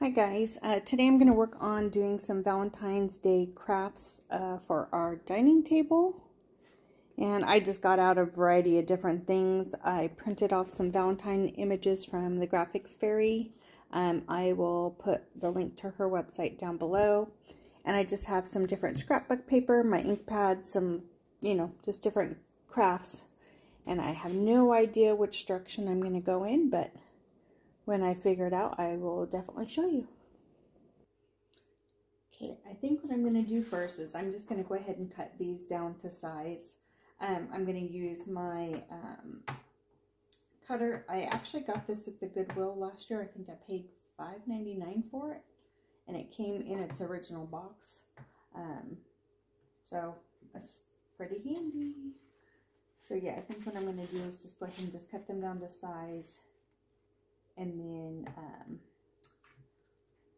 Hi guys, uh, today I'm going to work on doing some Valentine's Day crafts uh, for our dining table. And I just got out a variety of different things. I printed off some Valentine images from the Graphics Fairy. Um, I will put the link to her website down below. And I just have some different scrapbook paper, my ink pad, some, you know, just different crafts. And I have no idea which direction I'm going to go in, but when I figure it out, I will definitely show you. Okay, I think what I'm going to do first is I'm just going to go ahead and cut these down to size. Um, I'm going to use my um, cutter. I actually got this at the Goodwill last year. I think I paid $5.99 for it. And it came in its original box. Um, so that's pretty handy. So yeah, I think what I'm going to do is just go ahead and just cut them down to size and then um,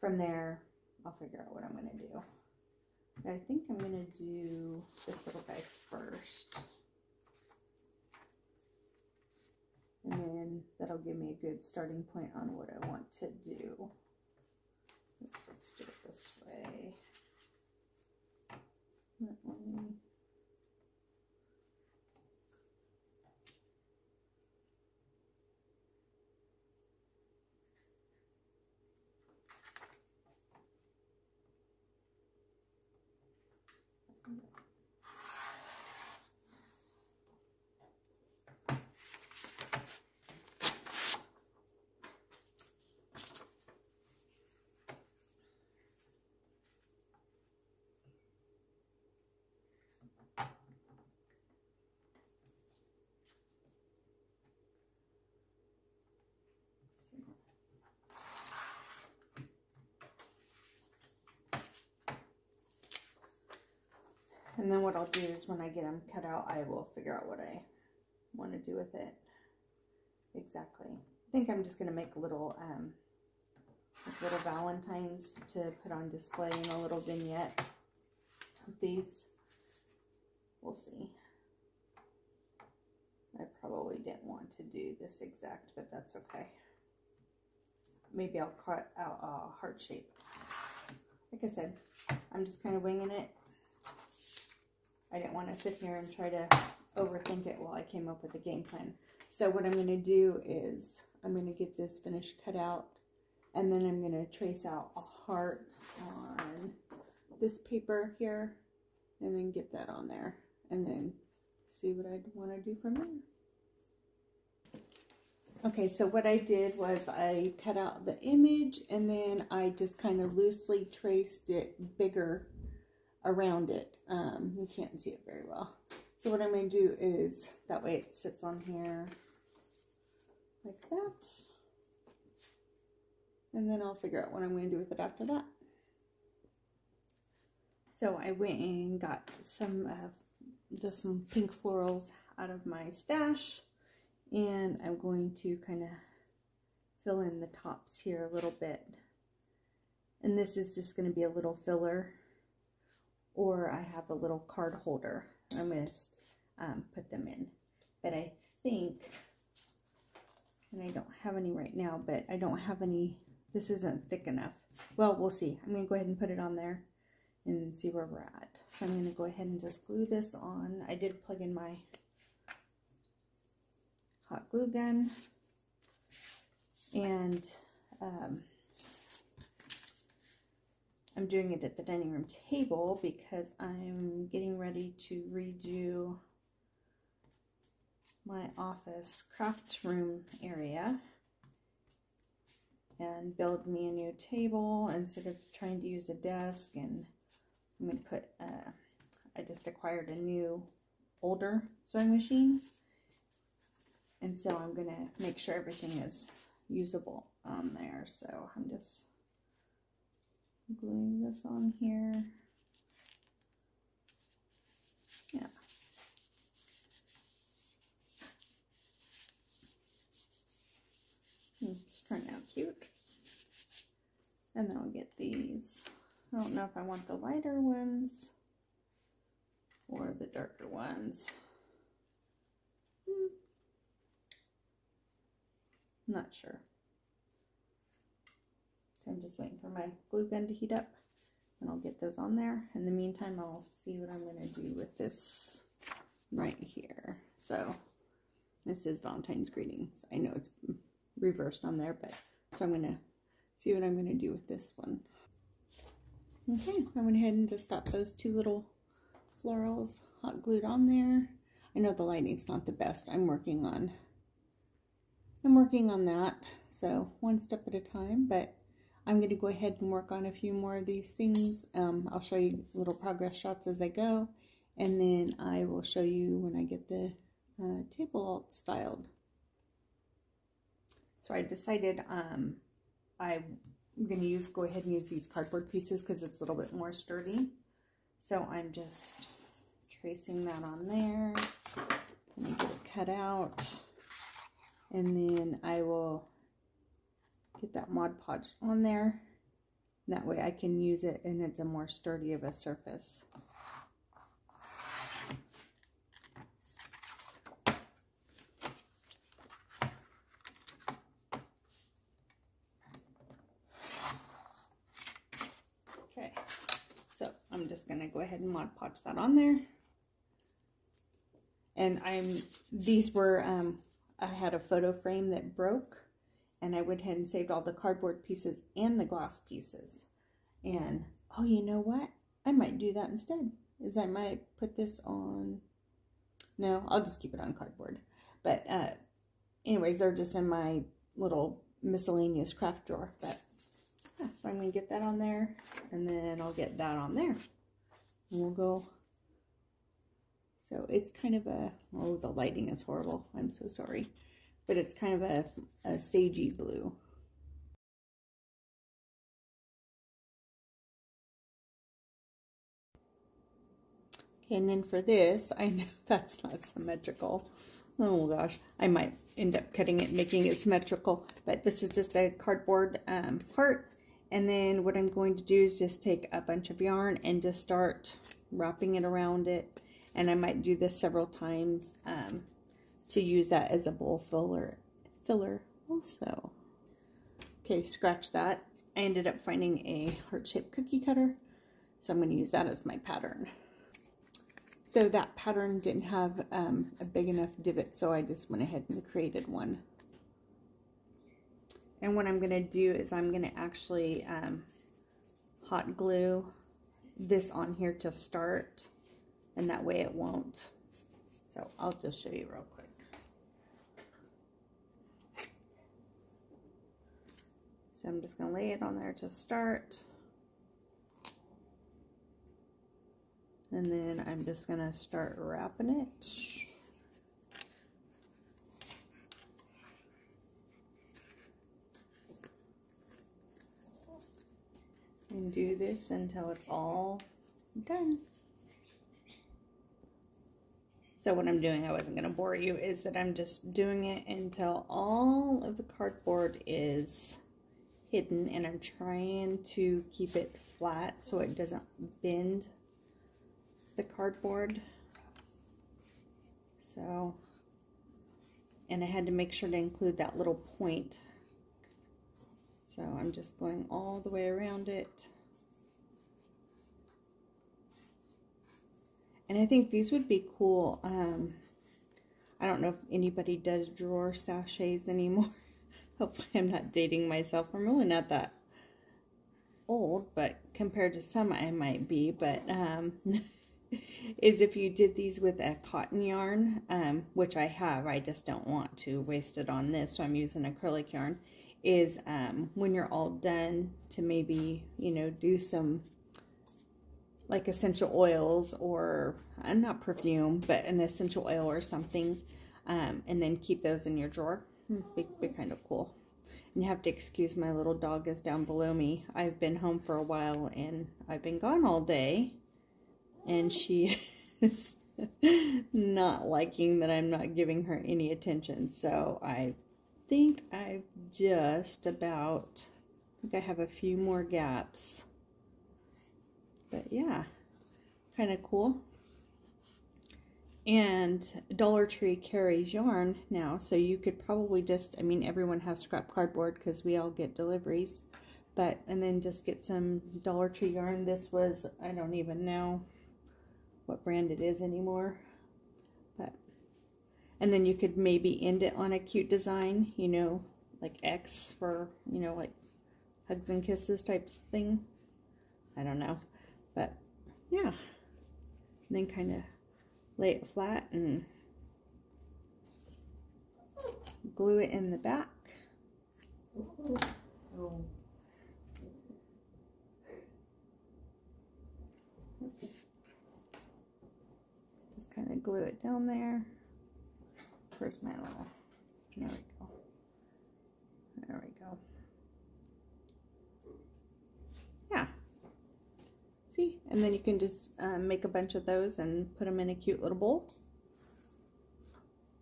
from there I'll figure out what I'm going to do. But I think I'm going to do this little guy first. And then that'll give me a good starting point on what I want to do. Let's do it this way. That way. And then what I'll do is when I get them cut out, I will figure out what I want to do with it. Exactly. I think I'm just going to make little, um, little valentines to put on display in a little vignette of these. We'll see. I probably didn't want to do this exact, but that's okay. Maybe I'll cut out a heart shape. Like I said, I'm just kind of winging it I didn't want to sit here and try to overthink it while I came up with a game plan. So what I'm going to do is I'm going to get this finished cut out and then I'm going to trace out a heart on this paper here and then get that on there and then see what I want to do from there. Okay, so what I did was I cut out the image and then I just kind of loosely traced it bigger around it. Um, you can't see it very well. So what I'm going to do is, that way it sits on here like that. And then I'll figure out what I'm going to do with it after that. So I went and got some, uh, just some pink florals out of my stash. And I'm going to kind of fill in the tops here a little bit. And this is just going to be a little filler or I have a little card holder. I'm going to um, put them in. But I think, and I don't have any right now, but I don't have any, this isn't thick enough. Well, we'll see. I'm going to go ahead and put it on there and see where we're at. So I'm going to go ahead and just glue this on. I did plug in my hot glue gun. And um, I'm doing it at the dining room table because I'm getting ready to redo my office craft room area and build me a new table instead of trying to use a desk. And I'm going to put, uh, I just acquired a new older sewing machine. And so I'm going to make sure everything is usable on there. So I'm just gluing this on here. Yeah. Hmm, it's turning out cute. And then I'll get these. I don't know if I want the lighter ones or the darker ones. Hmm. Not sure. So I'm just waiting for my glue gun to heat up and I'll get those on there. In the meantime, I'll see what I'm going to do with this right here. So this is Valentine's greetings. I know it's reversed on there, but so I'm going to see what I'm going to do with this one. Okay, I went ahead and just got those two little florals hot glued on there. I know the lighting's not the best. I'm working on I'm working on that. So one step at a time, but I'm going to go ahead and work on a few more of these things. Um, I'll show you little progress shots as I go, and then I will show you when I get the uh, table alt styled. So I decided um, I'm going to use go ahead and use these cardboard pieces because it's a little bit more sturdy. So I'm just tracing that on there. Let me get it cut out. And then I will get that Mod Podge on there. That way I can use it and it's a more sturdy of a surface. Okay, so I'm just going to go ahead and Mod Podge that on there. And I'm, these were, um, I had a photo frame that broke and I went ahead and saved all the cardboard pieces and the glass pieces. And, oh, you know what? I might do that instead, is I might put this on, no, I'll just keep it on cardboard. But, uh, anyways, they're just in my little miscellaneous craft drawer. But, yeah, so I'm going to get that on there, and then I'll get that on there. And we'll go so it's kind of a, oh, the lighting is horrible. I'm so sorry but it's kind of a, a sagey blue. Okay, and then for this, I know that's not symmetrical. Oh gosh, I might end up cutting it, making it symmetrical, but this is just a cardboard um, part. And then what I'm going to do is just take a bunch of yarn and just start wrapping it around it. And I might do this several times. Um, to use that as a bowl filler, filler also. Okay, scratch that. I ended up finding a heart-shaped cookie cutter, so I'm going to use that as my pattern. So that pattern didn't have um, a big enough divot, so I just went ahead and created one. And what I'm going to do is I'm going to actually um, hot glue this on here to start, and that way it won't. So I'll just show you real quick. I'm just going to lay it on there to start. And then I'm just going to start wrapping it. And do this until it's all done. So what I'm doing, I wasn't going to bore you, is that I'm just doing it until all of the cardboard is hidden and I'm trying to keep it flat so it doesn't bend the cardboard. So, and I had to make sure to include that little point. So I'm just going all the way around it. And I think these would be cool. Um, I don't know if anybody does drawer sachets anymore. Hopefully I'm not dating myself. I'm really not that old, but compared to some I might be. But um, is if you did these with a cotton yarn, um, which I have, I just don't want to waste it on this, so I'm using acrylic yarn, is um, when you're all done to maybe, you know, do some like essential oils or uh, not perfume, but an essential oil or something, um, and then keep those in your drawer. Hmm, be, be kind of cool. And you have to excuse my little dog is down below me. I've been home for a while and I've been gone all day. And she is not liking that I'm not giving her any attention. So I think I've just about, I think I have a few more gaps. But yeah, kind of cool. And Dollar Tree carries yarn now, so you could probably just, I mean, everyone has scrap cardboard because we all get deliveries. But, and then just get some Dollar Tree yarn. This was, I don't even know what brand it is anymore. But, and then you could maybe end it on a cute design, you know, like X for, you know, like hugs and kisses type thing. I don't know. But, yeah. And then kind of lay it flat and glue it in the back. Oops. Just kind of glue it down there. Where's my little. There we go. Yeah. See? And then you can just um, make a bunch of those and put them in a cute little bowl.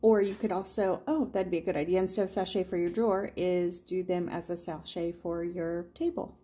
Or you could also, oh, that'd be a good idea, instead of sachet for your drawer, is do them as a sachet for your table.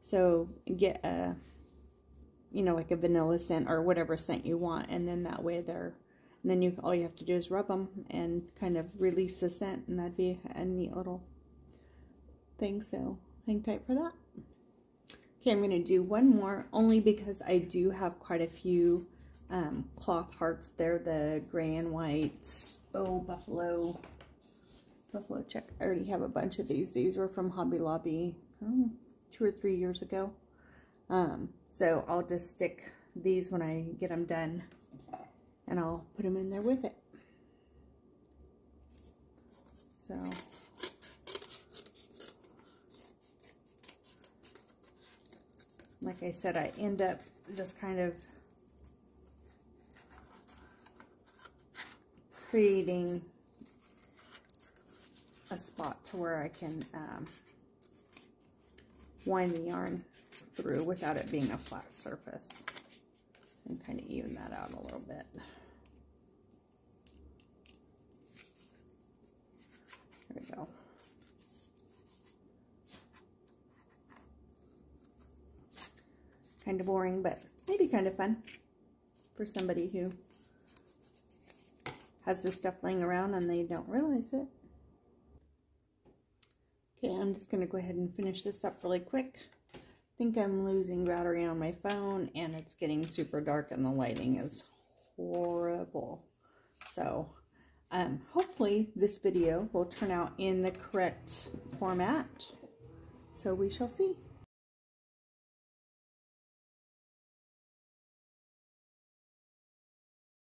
So get a, you know, like a vanilla scent or whatever scent you want, and then that way they're, and then you all you have to do is rub them and kind of release the scent, and that'd be a neat little thing. So hang tight for that. Okay, I'm going to do one more, only because I do have quite a few um, cloth hearts. They're the gray and white, oh, buffalo, buffalo check. I already have a bunch of these. These were from Hobby Lobby oh, two or three years ago. Um, so I'll just stick these when I get them done and I'll put them in there with it. So like I said, I end up just kind of creating a spot to where I can um, wind the yarn through without it being a flat surface and kind of even that out a little bit. There we go. Kind of boring, but maybe kind of fun for somebody who has this stuff laying around and they don't realize it. Okay, I'm just going to go ahead and finish this up really quick. I think I'm losing battery on my phone and it's getting super dark and the lighting is horrible. So, um, hopefully this video will turn out in the correct format. So we shall see.